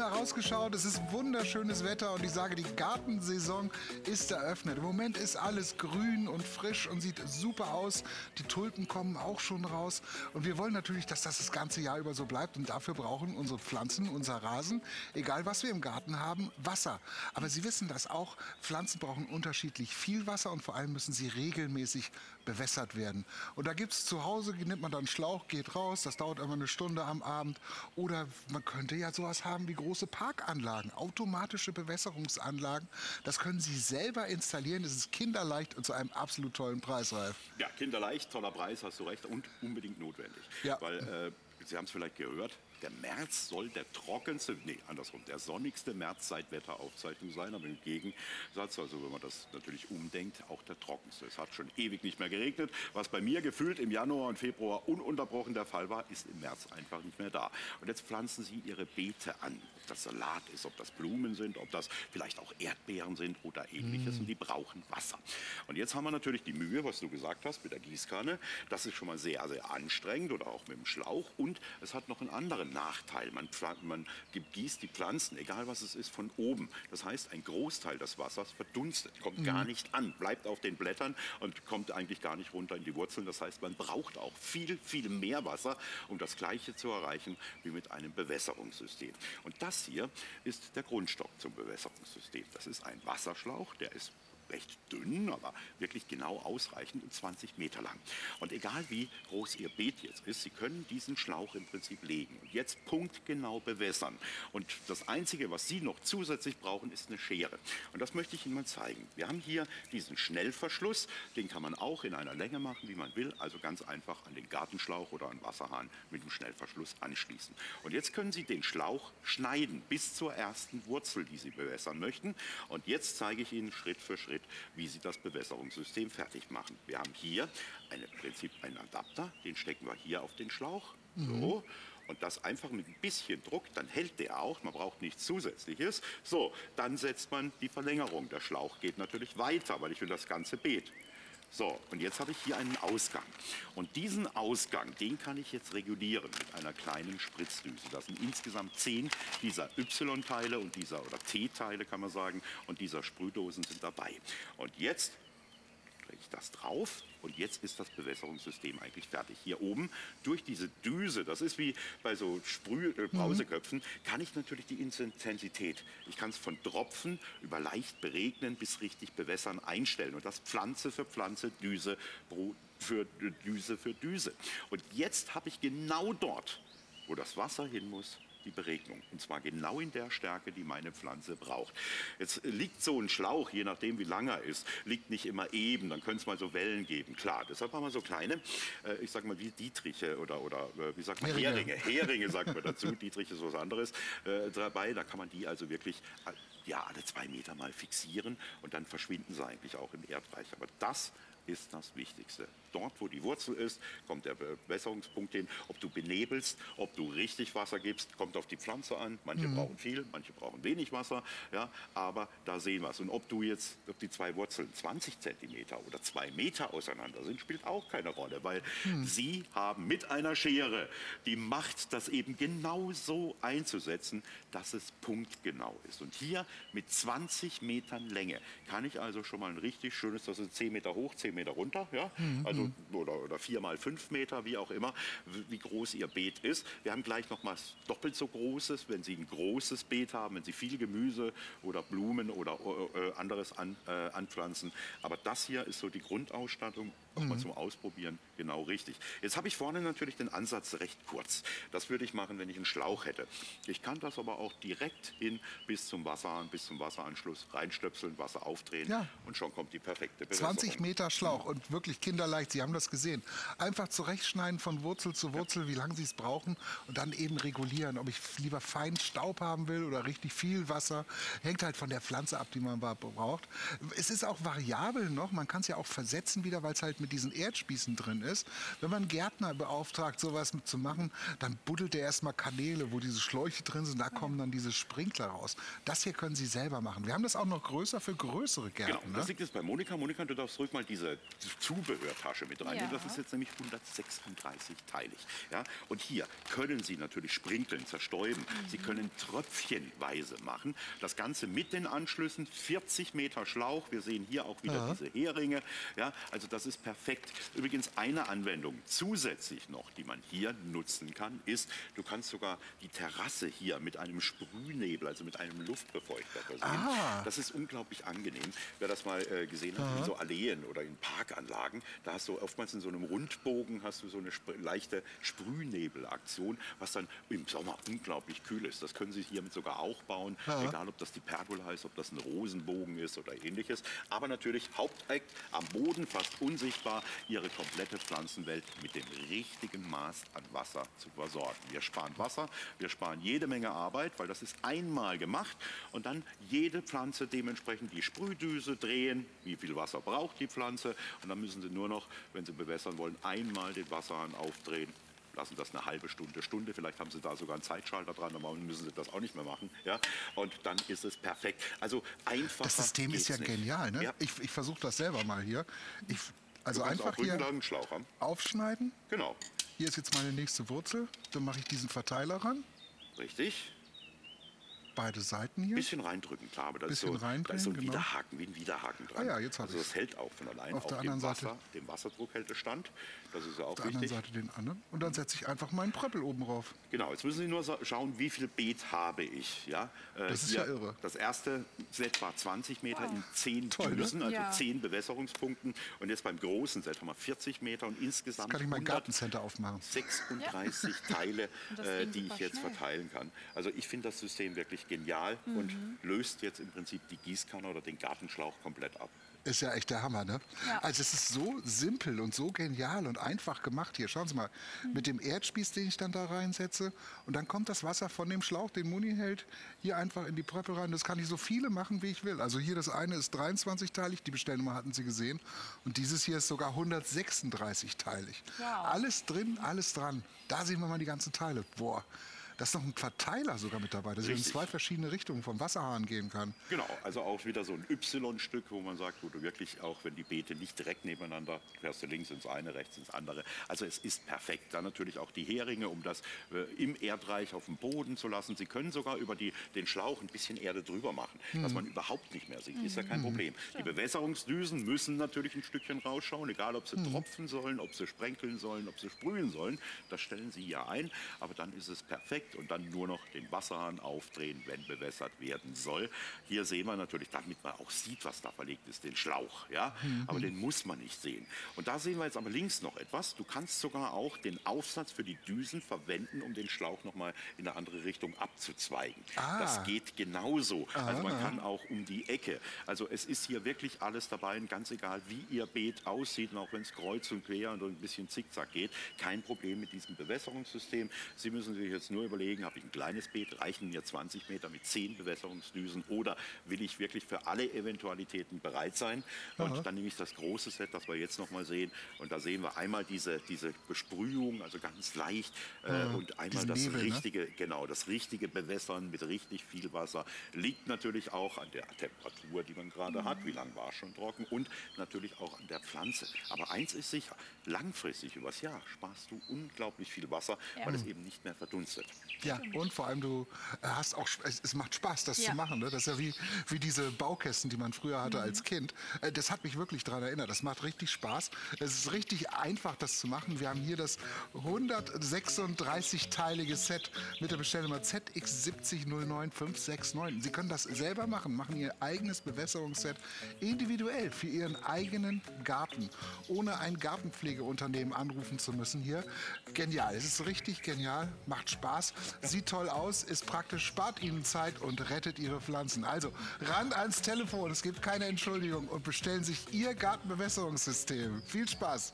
rausgeschaut. Es ist wunderschönes Wetter und ich sage, die Gartensaison ist eröffnet. Im Moment ist alles grün und frisch und sieht super aus. Die Tulpen kommen auch schon raus. Und wir wollen natürlich, dass das das ganze Jahr über so bleibt. Und dafür brauchen unsere Pflanzen, unser Rasen, egal was wir im Garten haben, Wasser. Aber Sie wissen das auch, Pflanzen brauchen unterschiedlich viel Wasser und vor allem müssen sie regelmäßig bewässert werden. Und da gibt es zu Hause, nimmt man dann einen Schlauch, geht raus, das dauert immer eine Stunde am Abend. Oder man könnte ja sowas haben wie große Parkanlagen, automatische Bewässerungsanlagen. Das können Sie selber installieren. Das ist kinderleicht und zu einem absolut tollen Preis, Ralf. Ja, kinderleicht, toller Preis, hast du recht und unbedingt notwendig. Ja. Weil, äh, Sie haben es vielleicht gehört, der März soll der trockenste, nee, andersrum, der sonnigste März seit Wetteraufzeichnung sein, aber im Gegensatz, also wenn man das natürlich umdenkt, auch der trockenste. Es hat schon ewig nicht mehr geregnet. Was bei mir gefühlt im Januar und Februar ununterbrochen der Fall war, ist im März einfach nicht mehr da. Und jetzt pflanzen Sie Ihre Beete an. Ob das Salat ist, ob das Blumen sind, ob das vielleicht auch Erdbeeren sind oder ähnliches. Und die brauchen Wasser. Und jetzt haben wir natürlich die Mühe, was du gesagt hast, mit der Gießkanne. Das ist schon mal sehr, sehr anstrengend oder auch mit dem Schlauch. Und es hat noch einen anderen Nachteil. Man, man gießt die Pflanzen, egal was es ist, von oben. Das heißt, ein Großteil des Wassers verdunstet, kommt mhm. gar nicht an, bleibt auf den Blättern und kommt eigentlich gar nicht runter in die Wurzeln. Das heißt, man braucht auch viel, viel mehr Wasser, um das Gleiche zu erreichen wie mit einem Bewässerungssystem. Und das hier ist der Grundstock zum Bewässerungssystem. Das ist ein Wasserschlauch, der ist recht dünn, aber wirklich genau ausreichend und 20 Meter lang. Und egal wie groß Ihr Beet jetzt ist, Sie können diesen Schlauch im Prinzip legen und jetzt punktgenau bewässern. Und das Einzige, was Sie noch zusätzlich brauchen, ist eine Schere. Und das möchte ich Ihnen mal zeigen. Wir haben hier diesen Schnellverschluss, den kann man auch in einer Länge machen, wie man will, also ganz einfach an den Gartenschlauch oder an Wasserhahn mit dem Schnellverschluss anschließen. Und jetzt können Sie den Schlauch schneiden bis zur ersten Wurzel, die Sie bewässern möchten. Und jetzt zeige ich Ihnen Schritt für Schritt, wie Sie das Bewässerungssystem fertig machen. Wir haben hier im Prinzip einen Adapter, den stecken wir hier auf den Schlauch. Mhm. So. Und das einfach mit ein bisschen Druck, dann hält der auch, man braucht nichts Zusätzliches. So, dann setzt man die Verlängerung. Der Schlauch geht natürlich weiter, weil ich will das ganze Beet so, und jetzt habe ich hier einen Ausgang. Und diesen Ausgang, den kann ich jetzt regulieren mit einer kleinen Spritzdüse. Das sind insgesamt zehn dieser Y-Teile und dieser, oder T-Teile kann man sagen, und dieser Sprühdosen sind dabei. Und jetzt ich das drauf und jetzt ist das Bewässerungssystem eigentlich fertig. Hier oben durch diese Düse, das ist wie bei so Sprühbrauseköpfen, äh, kann ich natürlich die Intensität, ich kann es von Tropfen über leicht beregnen bis richtig bewässern einstellen und das Pflanze für Pflanze, Düse für Düse für Düse. Und jetzt habe ich genau dort, wo das Wasser hin muss, die Beregnung. Und zwar genau in der Stärke, die meine Pflanze braucht. Jetzt liegt so ein Schlauch, je nachdem wie lang er ist, liegt nicht immer eben. Dann könnte es mal so Wellen geben. Klar, deshalb haben wir so kleine, äh, ich sage mal wie Dietriche oder, oder äh, wie sagt man, Heringe. Heringe, Heringe sagt man dazu. Dietrich ist was anderes äh, dabei. Da kann man die also wirklich ja, alle zwei Meter mal fixieren und dann verschwinden sie eigentlich auch im Erdreich. Aber das ist das Wichtigste. Dort, wo die Wurzel ist, kommt der Bewässerungspunkt hin. Ob du benebelst, ob du richtig Wasser gibst, kommt auf die Pflanze an. Manche mhm. brauchen viel, manche brauchen wenig Wasser. Ja, aber da sehen wir es. Und ob du jetzt, ob die zwei Wurzeln 20 Zentimeter oder zwei Meter auseinander sind, spielt auch keine Rolle, weil mhm. sie haben mit einer Schere die Macht, das eben genau so einzusetzen, dass es punktgenau ist. Und hier mit 20 Metern Länge kann ich also schon mal ein richtig schönes, das ist 10 Meter hoch, 10 Meter runter, ja, mhm. also oder, oder 4 mal 5 Meter, wie auch immer, wie groß Ihr Beet ist. Wir haben gleich noch mal doppelt so großes, wenn Sie ein großes Beet haben, wenn Sie viel Gemüse oder Blumen oder äh, anderes an, äh, anpflanzen. Aber das hier ist so die Grundausstattung, nochmal mhm. zum Ausprobieren genau richtig. Jetzt habe ich vorne natürlich den Ansatz recht kurz. Das würde ich machen, wenn ich einen Schlauch hätte. Ich kann das aber auch direkt hin bis zum Wasserhahn, bis zum Wasseranschluss reinstöpseln, Wasser aufdrehen ja. und schon kommt die perfekte Bewässerung. 20 Meter Schlauch und wirklich kinderleicht, Sie haben das gesehen. Einfach zurechtschneiden von Wurzel zu Wurzel, ja. wie lange Sie es brauchen und dann eben regulieren, ob ich lieber fein Staub haben will oder richtig viel Wasser. Hängt halt von der Pflanze ab, die man braucht. Es ist auch variabel noch, man kann es ja auch versetzen wieder, weil es halt mit diesen Erdspießen drin ist. Wenn man einen Gärtner beauftragt, sowas zu machen, dann buddelt er erstmal Kanäle, wo diese Schläuche drin sind, da kommen dann diese Sprinkler raus. Das hier können Sie selber machen. Wir haben das auch noch größer für größere Gärten. Genau, das liegt jetzt bei Monika. Monika, du darfst ruhig mal diese Zubehörtasche mit reinnehmen. Ja. Das ist jetzt nämlich 136 teilig. Ja? Und hier können Sie natürlich sprinkeln, zerstäuben. Sie können tröpfchenweise machen. Das Ganze mit den Anschlüssen, 40 Meter Schlauch. Wir sehen hier auch wieder diese Heringe. Ja? Also das ist perfekt. Übrigens eine Anwendung zusätzlich noch, die man hier nutzen kann, ist, du kannst sogar die Terrasse hier mit einem Sprühnebel, also mit einem Luftbefeuchter versehen. Ah. Das ist unglaublich angenehm. Wer das mal äh, gesehen hat, in so Alleen oder in Parkanlagen, da hast du oftmals in so einem Rundbogen hast du so eine sp leichte Sprühnebelaktion, was dann im Sommer unglaublich kühl ist. Das können Sie hiermit sogar auch bauen, egal ob das die Pergola ist, ob das ein Rosenbogen ist oder ähnliches. Aber natürlich Hauptakt am Boden, fast unsichtbar, Ihre komplette Pflanzenwelt mit dem richtigen Maß an Wasser zu versorgen. Wir sparen Wasser, wir sparen jede Menge Arbeit, weil das ist einmal gemacht und dann jede Pflanze dementsprechend die Sprühdüse drehen, wie viel Wasser braucht die Pflanze und dann müssen Sie nur noch, wenn Sie bewässern wollen, einmal den Wasserhahn aufdrehen. Lassen das eine halbe Stunde, Stunde. Vielleicht haben Sie da sogar einen Zeitschalter dran, dann müssen Sie das auch nicht mehr machen. Ja? Und dann ist es perfekt. Also einfach. Das System ist ja genial. Ne? Ja. Ich, ich versuche das selber mal hier. Ich, also einfach hier aufschneiden. Genau. Hier ist jetzt meine nächste Wurzel. Dann mache ich diesen Verteiler ran. Richtig. Beide Seiten hier. Bisschen reindrücken, klar, aber das Bisschen ist so, da ist so ein genau. Widerhaken, wie ein Widerhaken dran. Ah ja, jetzt hab also das hält auch von allein Auf der dem, anderen Wasser, Seite. dem Wasserdruck hält es stand. Das ist ja auch Auf der anderen wichtig. Seite den anderen. Und dann setze ich einfach meinen Pröppel oben drauf. Genau, jetzt müssen Sie nur schauen, wie viel Beet habe ich. Ja? Äh, Das ist hier, ja irre. Das erste Set war 20 Meter in 10 Toll, ne? Düsen, also Ja. 10 Bewässerungspunkten. Und jetzt beim großen Set haben wir 40 Meter und insgesamt Kann ich mein 100 Gartencenter aufmachen. 36 Teile, Und das äh, die ich jetzt schnell. verteilen kann. Also ich finde das System wirklich genial und Mhm. löst jetzt im Prinzip die Gießkanne oder den Gartenschlauch komplett ab. Ist ja echt der Hammer, ne? Ja. Also es ist so simpel und so genial und einfach gemacht hier. Schauen Sie mal, mit dem Erdspieß, den ich dann da reinsetze und dann kommt das Wasser von dem Schlauch, den Muni hält, hier einfach in die Pröppel rein. Das kann ich so viele machen, wie ich will. Also hier das eine ist 23-teilig, die Bestellnummer hatten Sie gesehen. Und dieses hier ist sogar 136-teilig. Wow. Alles drin, alles dran. Da sehen wir mal die ganzen Teile. Boah. Da ist noch ein Verteiler sogar mit dabei, dass ich in Richtig. zwei verschiedene Richtungen vom Wasserhahn gehen kann. Genau, also auch wieder so ein Y-Stück, wo man sagt, wo du wirklich auch, wenn die Beete nicht direkt nebeneinander, fährst du links ins eine, rechts ins andere. Also es ist perfekt. Dann natürlich auch die Heringe, um das äh, im Erdreich auf dem Boden zu lassen. Sie können sogar über die, den Schlauch ein bisschen Erde drüber machen, dass man überhaupt nicht mehr sieht. Ist ja kein Problem. Die Bewässerungsdüsen müssen natürlich ein Stückchen rausschauen, egal ob sie tropfen sollen, ob sie sprenkeln sollen, ob sie sprühen sollen. Das stellen sie hier ein, aber dann ist es perfekt und dann nur noch den Wasserhahn aufdrehen, wenn bewässert werden soll. Hier sehen wir natürlich, damit man auch sieht, was da verlegt ist, den Schlauch. Ja? Aber den muss man nicht sehen. Und da sehen wir jetzt aber links noch etwas. Du kannst sogar auch den Aufsatz für die Düsen verwenden, um den Schlauch nochmal in eine andere Richtung abzuzweigen. Ah. Das geht genauso. Also man kann auch um die Ecke. Also es ist hier wirklich alles dabei, und ganz egal, wie Ihr Beet aussieht, und auch wenn es kreuz und quer und ein bisschen zickzack geht, kein Problem mit diesem Bewässerungssystem. Sie müssen sich jetzt nur überlegen, habe ich ein kleines Beet, reichen mir 20 Meter mit 10 Bewässerungsdüsen oder will ich wirklich für alle Eventualitäten bereit sein? Und dann nehme ich das große Set, das wir jetzt noch mal sehen. Und da sehen wir einmal diese, diese Besprühung, also ganz leicht, äh, und einmal Diesen das Nebel, ne? richtige, genau, das richtige Bewässern mit richtig viel Wasser. Liegt natürlich auch an der Temperatur, die man gerade hat, wie lange war es schon trocken und natürlich auch an der Pflanze. Aber eins ist sicher, langfristig übers Jahr sparst du unglaublich viel Wasser, Ja. weil es eben nicht mehr verdunstet. Ja, und vor allem du äh, hast auch, es, es macht Spaß, das Ja. zu machen. Ne? Das ist ja wie, wie diese Baukästen, die man früher hatte als Kind. Äh, Das hat mich wirklich daran erinnert. Das macht richtig Spaß. Es ist richtig einfach, das zu machen. Wir haben hier das 136-teilige Set mit der Bestellnummer ZX7009569. Sie können das selber machen, machen Ihr eigenes Bewässerungsset individuell für Ihren eigenen Garten, ohne ein Gartenpflegeunternehmen anrufen zu müssen hier. Genial, es ist richtig genial, macht Spaß, sieht toll aus, ist praktisch, spart Ihnen Zeit und rettet Ihre Pflanzen. Also ran ans Telefon, es gibt keine Entschuldigung und bestellen sich Ihr Gartenbewässerungssystem. Viel Spaß!